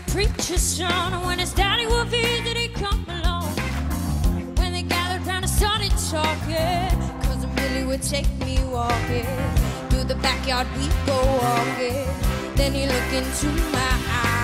preacher's son. When his daddy would visit, he'd come along. When they gathered round and started talking, cousin Billy would take me walking. Through the backyard we'd go walking. Then he looked into my eyes.